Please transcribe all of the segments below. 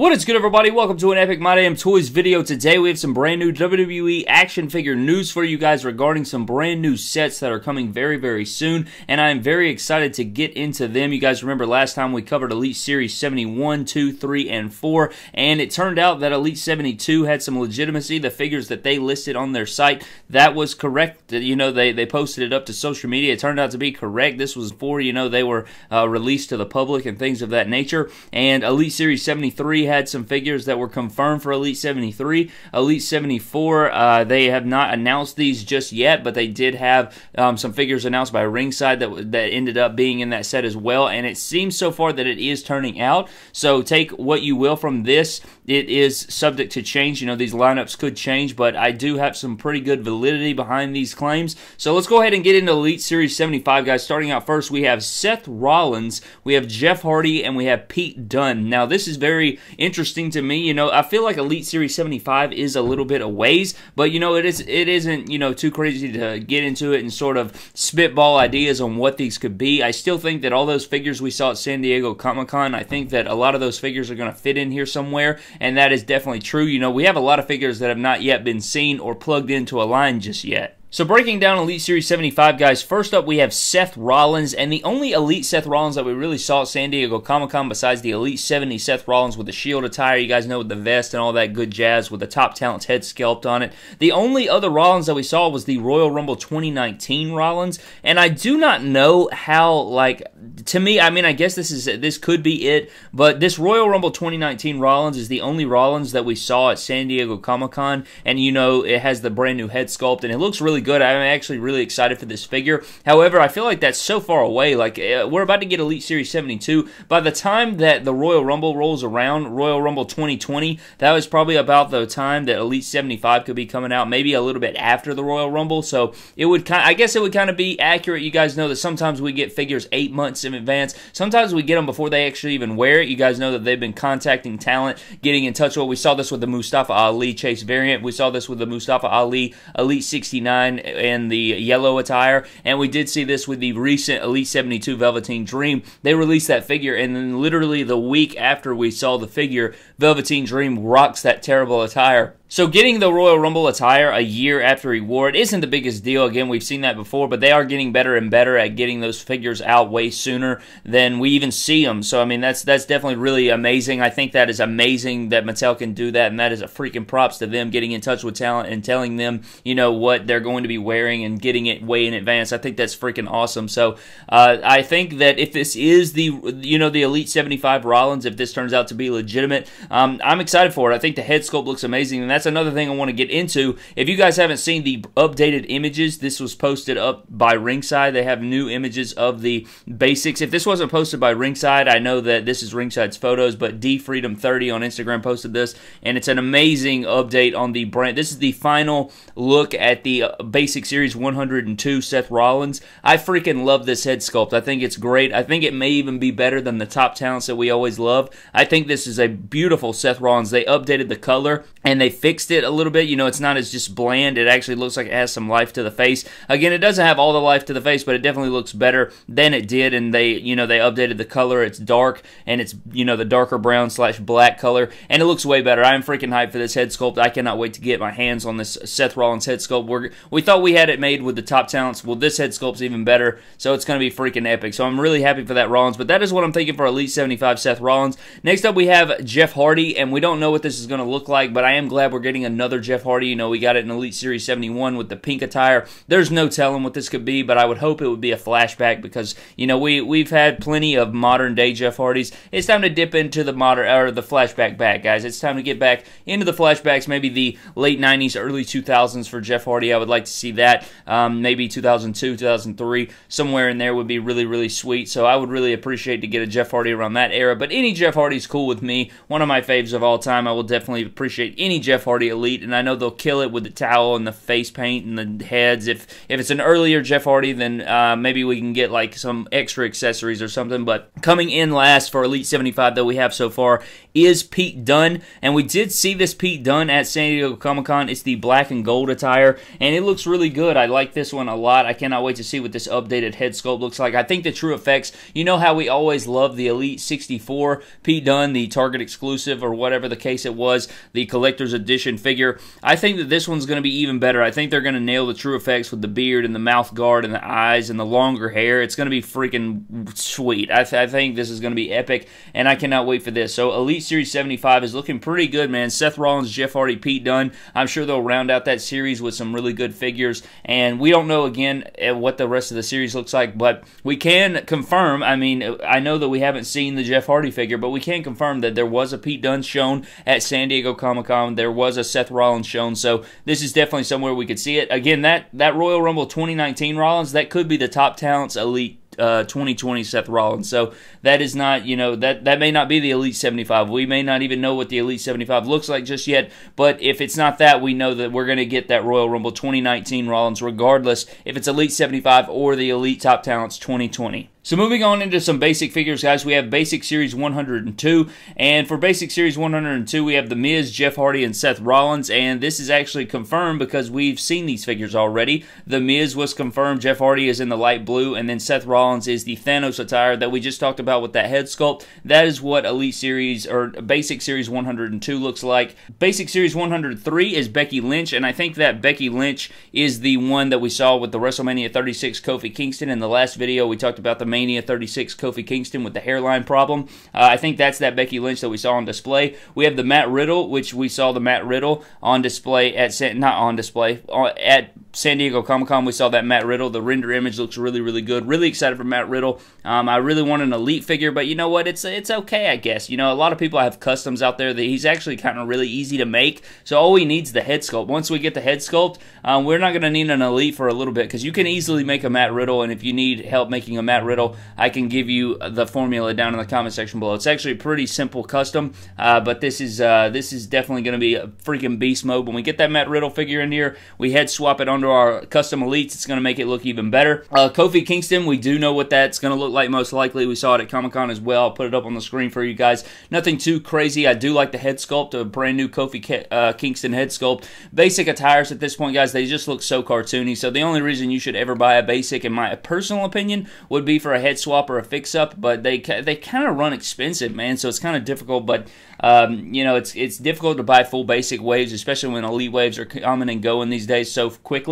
What is good, everybody? Welcome to an Epic My Damn Toys video. Today, we have some brand new WWE action figure news for you guys regarding some brand new sets that are coming very, very soon, and I am very excited to get into them. You guys remember last time we covered Elite Series 71, 2, 3, and 4, and it turned out that Elite 72 had some legitimacy. The figures that they listed on their site, that was correct. You know, they, they posted it up to social media. It turned out to be correct. This was before, you know, they were uh, released to the public and things of that nature, and Elite Series 73 had some figures that were confirmed for Elite 73. Elite 74, uh, they have not announced these just yet, but they did have um, some figures announced by Ringside that that ended up being in that set as well. And it seems so far that it is turning out. So take what you will from this. It is subject to change. You know, these lineups could change, but I do have some pretty good validity behind these claims. So let's go ahead and get into Elite Series 75, guys. Starting out first, we have Seth Rollins, we have Jeff Hardy, and we have Pete Dunne. Now, this is very interesting to me. You know, I feel like Elite Series 75 is a little bit a ways, but you know, it is it isn't, you know, too crazy to get into it and sort of spitball ideas on what these could be. I still think that all those figures we saw at San Diego Comic-Con, I think that a lot of those figures are going to fit in here somewhere, and that is definitely true. You know, we have a lot of figures that have not yet been seen or plugged into a line just yet. So breaking down Elite Series 75, guys, first up we have Seth Rollins, and the only Elite Seth Rollins that we really saw at San Diego Comic-Con besides the Elite 70 Seth Rollins with the shield attire, you guys know with the vest and all that good jazz with the top talent's head sculpt on it. The only other Rollins that we saw was the Royal Rumble 2019 Rollins, and I do not know how, like, to me, I mean, I guess this is this could be it, but this Royal Rumble 2019 Rollins is the only Rollins that we saw at San Diego Comic-Con, and you know, it has the brand new head sculpt, and it looks really really good. I'm actually really excited for this figure. However, I feel like that's so far away. Like uh, we're about to get Elite Series 72. By the time that the Royal Rumble rolls around, Royal Rumble 2020, that was probably about the time that Elite 75 could be coming out. Maybe a little bit after the Royal Rumble. So it would kind. I guess it would kind of be accurate. You guys know that sometimes we get figures eight months in advance. Sometimes we get them before they actually even wear it. You guys know that they've been contacting talent, getting in touch with. We saw this with the Mustafa Ali Chase variant. We saw this with the Mustafa Ali Elite 69 and the yellow attire. And we did see this with the recent Elite 72 Velveteen Dream. They released that figure, and then literally the week after we saw the figure, Velveteen Dream rocks that terrible attire. So getting the Royal Rumble attire a year after he wore it isn't the biggest deal. Again, we've seen that before, but they are getting better and better at getting those figures out way sooner than we even see them. So I mean, that's that's definitely really amazing. I think that is amazing that Mattel can do that, and that is a freaking props to them getting in touch with talent and telling them, you know, what they're going to be wearing and getting it way in advance. I think that's freaking awesome. So uh, I think that if this is the you know the Elite 75 Rollins, if this turns out to be legitimate, um, I'm excited for it. I think the head sculpt looks amazing, and that's that's another thing I want to get into. If you guys haven't seen the updated images, this was posted up by Ringside. They have new images of the basics. If this wasn't posted by Ringside, I know that this is Ringside's photos, but D Freedom 30 on Instagram posted this, and it's an amazing update on the brand. This is the final look at the uh, Basic Series 102 Seth Rollins. I freaking love this head sculpt. I think it's great. I think it may even be better than the top talents that we always love. I think this is a beautiful Seth Rollins. They updated the color and they fixed fixed it a little bit. You know, it's not as just bland. It actually looks like it has some life to the face. Again, it doesn't have all the life to the face, but it definitely looks better than it did. And they, you know, they updated the color. It's dark and it's, you know, the darker brown slash black color, and it looks way better. I'm freaking hyped for this head sculpt. I cannot wait to get my hands on this Seth Rollins head sculpt. We're, we thought we had it made with the top talents. Well, this head sculpt's even better, so it's going to be freaking epic. So I'm really happy for that Rollins. But that is what I'm thinking for Elite 75 Seth Rollins. Next up, we have Jeff Hardy, and we don't know what this is going to look like, but I am glad we're getting another Jeff Hardy. You know, we got it in Elite Series 71 with the pink attire. There's no telling what this could be, but I would hope it would be a flashback because, you know, we, we've had plenty of modern day Jeff Hardys. It's time to dip into the modern, or the flashback back, guys. It's time to get back into the flashbacks, maybe the late 90s, early 2000s for Jeff Hardy. I would like to see that. Um, maybe 2002, 2003, somewhere in there would be really, really sweet. So I would really appreciate to get a Jeff Hardy around that era. But any Jeff Hardy is cool with me. One of my faves of all time. I will definitely appreciate any Jeff Hardy Elite, and I know they'll kill it with the towel and the face paint and the heads. If if it's an earlier Jeff Hardy, then uh, maybe we can get like some extra accessories or something. But coming in last for Elite 75 that we have so far is Pete Dunne, and we did see this Pete Dunne at San Diego Comic Con. It's the black and gold attire, and it looks really good. I like this one a lot. I cannot wait to see what this updated head sculpt looks like. I think the True Effects, you know how we always love the Elite 64 Pete Dunne, the Target exclusive or whatever the case it was, the collector's edition figure. I think that this one's going to be even better. I think they're going to nail the True Effects with the beard and the mouth guard and the eyes and the longer hair. It's going to be freaking sweet. I, th- I think this is going to be epic, and I cannot wait for this. So Elite Series 75 is looking pretty good, man. Seth Rollins, Jeff Hardy, Pete Dunne. I'm sure they'll round out that series with some really good figures. And we don't know again eh, what the rest of the series looks like, but we can confirm. I mean, I know that we haven't seen the Jeff Hardy figure, but we can confirm that there was a Pete Dunne shown at San Diego Comic Con. There was a Seth Rollins shown, so this is definitely somewhere we could see it. Again, that that Royal Rumble 2019 Rollins that could be the top talents elite uh, 2020 Seth Rollins. So that is not, you know, that that may not be the Elite 75. We may not even know what the Elite 75 looks like just yet. But if it's not that, we know that we're going to get that Royal Rumble 2019 Rollins, regardless if it's Elite 75 or the Elite Top Talents 2020. So moving on into some basic figures, guys, we have Basic Series 102, and for Basic Series 102, we have The Miz, Jeff Hardy, and Seth Rollins, and this is actually confirmed because we've seen these figures already. The Miz was confirmed, Jeff Hardy is in the light blue, and then Seth Rollins is the Thanos attire that we just talked about with that head sculpt. That is what Elite Series, or Basic Series 102 looks like. Basic Series 103 is Becky Lynch, and I think that Becky Lynch is the one that we saw with the WrestleMania 36 Kofi Kingston. In the last video, we talked about the Mania 36 Kofi Kingston with the hairline problem. Uh, I think that's that Becky Lynch that we saw on display. We have the Matt Riddle, which we saw the Matt Riddle on display at not on display uh, at San Diego Comic Con. We saw that Matt Riddle. The render image looks really really good. Really excited for Matt Riddle. Um, I really want an elite figure, but you know what? It's it's okay, I guess. You know, a lot of people have customs out there that he's actually kind of really easy to make. So all he needs the head sculpt. Once we get the head sculpt, um, we're not going to need an elite for a little bit because you can easily make a Matt Riddle. And if you need help making a Matt Riddle, I can give you the formula down in the comment section below. It's actually a pretty simple custom, uh, but this is uh, this is definitely going to be a freaking beast mode. When we get that Matt Riddle figure in here, we head swap it onto our custom elites. It's going to make it look even better. Uh, Kofi Kingston, we do know what that's going to look like most likely. We saw it at Comic Con as well. I'll put it up on the screen for you guys. Nothing too crazy. I do like the head sculpt, a brand new Kofi uh, Kingston head sculpt. Basic attires at this point, guys, they just look so cartoony. So the only reason you should ever buy a basic, in my personal opinion, would be for a head swap or a fix up. But they they kind of run expensive, man. So it's kind of difficult. But um, you know, it's it's difficult to buy full basic waves, especially when elite waves are coming and going these days so quickly.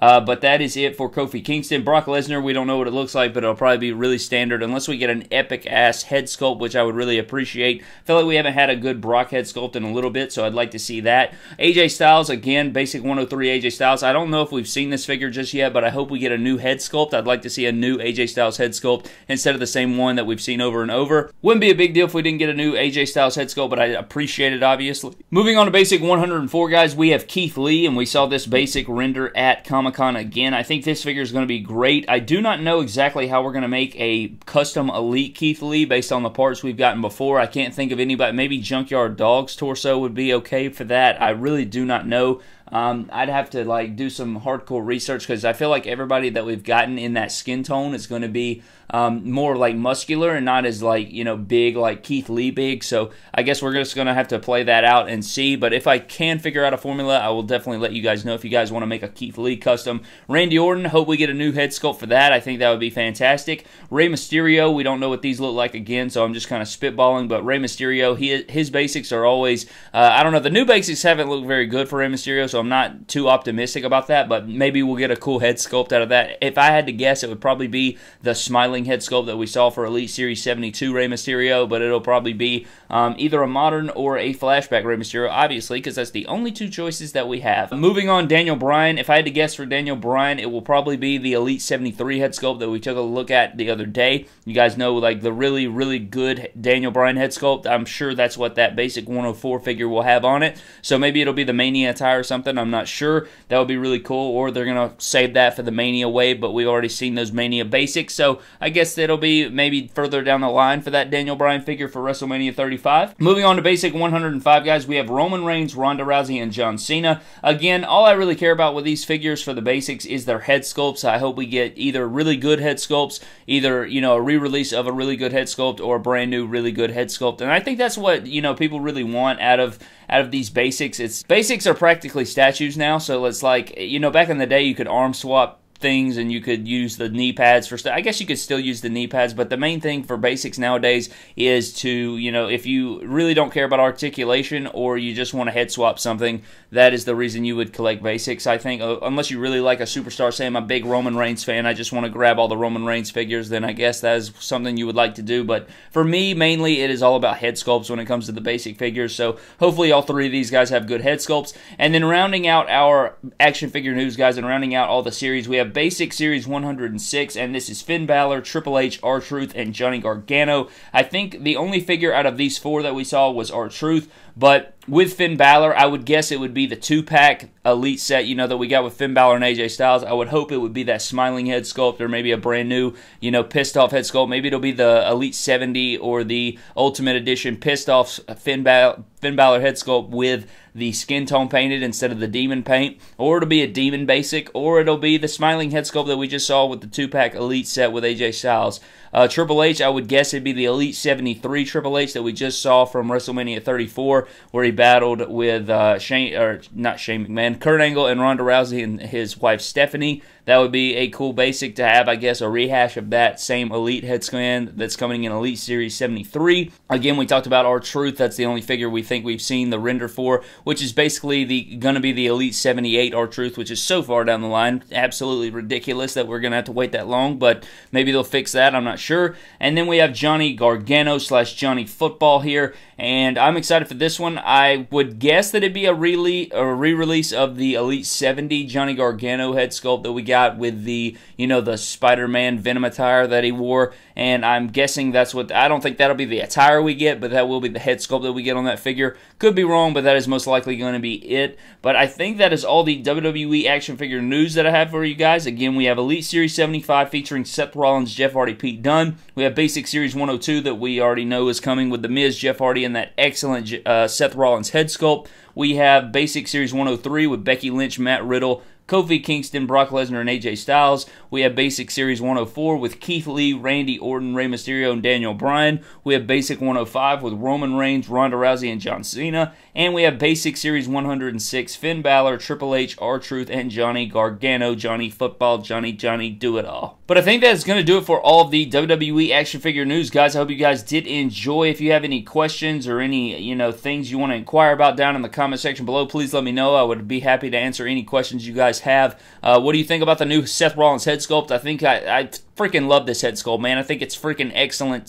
Uh, but that is it for Kofi Kingston. Brock Lesnar, we don't know what it looks like, but it'll probably be really standard unless we get an epic ass head sculpt, which I would really appreciate. I feel like we haven't had a good Brock head sculpt in a little bit, so I'd like to see that. AJ Styles, again, basic 103 AJ Styles. I don't know if we've seen this figure just yet, but I hope we get a new head sculpt. I'd like to see a new AJ Styles head sculpt instead of the same one that we've seen over and over. Wouldn't be a big deal if we didn't get a new AJ Styles head sculpt, but I appreciate it, obviously. Moving on to basic 104, guys, we have Keith Lee, and we saw this basic render at Comic Con again. I think this figure is going to be great. I do not know exactly how we're going to make a custom Elite Keith Lee based on the parts we've gotten before. I can't think of anybody. Maybe Junkyard Dog's torso would be okay for that. I really do not know. Um, I'd have to like do some hardcore research because I feel like everybody that we've gotten in that skin tone is going to be um, more like muscular and not as like you know big like Keith Lee big. So I guess we're just going to have to play that out and see. But if I can figure out a formula, I will definitely let you guys know if you guys want to make a Keith Lee custom. Randy Orton, hope we get a new head sculpt for that. I think that would be fantastic. Rey Mysterio, we don't know what these look like again, so I'm just kind of spitballing. But Rey Mysterio, he his basics are always uh, I don't know. The new basics haven't looked very good for Rey Mysterio, so I'm not too optimistic about that. But maybe we'll get a cool head sculpt out of that. If I had to guess, it would probably be the smiling head sculpt that we saw for Elite Series 72 Rey Mysterio, but it'll probably be um, either a modern or a flashback Rey Mysterio, obviously, because that's the only two choices that we have. Moving on, Daniel Bryan. If I had to guess for Daniel Bryan, it will probably be the Elite 73 head sculpt that we took a look at the other day. You guys know, like, the really, really good Daniel Bryan head sculpt. I'm sure that's what that basic 104 figure will have on it. So maybe it'll be the Mania attire or something something. I'm not sure. That would be really cool. Or they're going to save that for the Mania wave, but we've already seen those Mania basics. So I guess it'll be maybe further down the line for that Daniel Bryan figure for WrestleMania 35. Moving on to basic 105, guys, we have Roman Reigns, Ronda Rousey, and John Cena. Again, all I really care about with these figures for the basics is their head sculpts. I hope we get either really good head sculpts, either, you know, a re-release of a really good head sculpt or a brand new really good head sculpt. And I think that's what, you know, people really want out of out of these basics. It's basics are practically statues now, so it's like, you know, back in the day you could arm swap things and you could use the knee pads for stuff. I guess you could still use the knee pads, but the main thing for basics nowadays is to, you know, if you really don't care about articulation or you just want to head swap something, that is the reason you would collect basics, I think. Uh, unless you really like a superstar, say I'm a big Roman Reigns fan, I just want to grab all the Roman Reigns figures, then I guess that is something you would like to do. But for me, mainly it is all about head sculpts when it comes to the basic figures. So hopefully all three of these guys have good head sculpts. And then rounding out our action figure news, guys, and rounding out all the series, we have Basic Series 106, and this is Finn Balor, Triple H, R Truth, and Johnny Gargano. I think the only figure out of these four that we saw was R Truth. But with Finn Balor, I would guess it would be the two pack elite set, you know, that we got with Finn Balor and AJ Styles. I would hope it would be that smiling head sculpt or maybe a brand new, you know, pissed off head sculpt. Maybe it'll be the Elite 70 or the Ultimate Edition pissed off Finn, Balor, Finn Balor head sculpt with the skin tone painted instead of the demon paint, or it'll be a demon basic, or it'll be the smiling head sculpt that we just saw with the two pack elite set with AJ Styles. Uh, Triple H, I would guess it'd be the Elite 73 Triple H that we just saw from WrestleMania 34, where he battled with uh, Shane, or not Shane McMahon, Kurt Angle and Ronda Rousey and his wife Stephanie. That would be a cool basic to have, I guess, a rehash of that same Elite head scan that's coming in Elite Series 73. Again, we talked about R Truth. That's the only figure we think we've seen the render for, which is basically the going to be the Elite 78 R Truth, which is so far down the line. Absolutely ridiculous that we're going to have to wait that long, but maybe they'll fix that. I'm not sure. And then we have Johnny Gargano slash Johnny Football here, and I'm excited for this one. I would guess that it'd be a re a re-release of the Elite 70 Johnny Gargano head sculpt that we got with the you know the Spider-Man Venom attire that he wore, and I'm guessing that's what I don't think that'll be the attire we get, but that will be the head sculpt that we get on that figure. Could be wrong, but that is most likely going to be it. But I think that is all the WWE action figure news that I have for you guys. Again, we have Elite Series 75 featuring Seth Rollins, Jeff Hardy, Pete Dunne. We have Basic Series 102 that we already know is coming with The Miz, Jeff Hardy, and that excellent uh, Seth Rollins head sculpt. We have Basic Series 103 with Becky Lynch, Matt Riddle, Kofi Kingston, Brock Lesnar, and AJ Styles. We have Basic Series 104 with Keith Lee, Randy Orton, Rey Mysterio, and Daniel Bryan. We have Basic 105 with Roman Reigns, Ronda Rousey, and John Cena. And we have Basic Series 106 Finn Balor, Triple H, R Truth, and Johnny Gargano, Johnny Football, Johnny Johnny Do It All. But I think that's going to do it for all of the WWE action figure news, guys. I hope you guys did enjoy. If you have any questions or any you know things you want to inquire about down in the comment section below, please let me know. I would be happy to answer any questions you guys have. Uh, what do you think about the new Seth Rollins head sculpt? I think I, I freaking love this head sculpt, man. I think it's freaking excellent.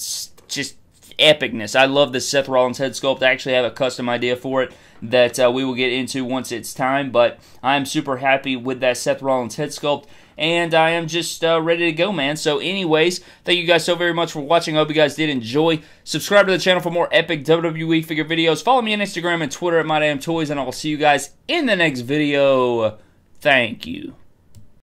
Just epicness. I love this Seth Rollins head sculpt. I actually have a custom idea for it that uh, we will get into once it's time. But I'm super happy with that Seth Rollins head sculpt. And I am just uh, ready to go, man. So, anyways, thank you guys so very much for watching. I hope you guys did enjoy. Subscribe to the channel for more epic WWE figure videos. Follow me on Instagram and Twitter at MyDamnToys, and I will see you guys in the next video. Thank you.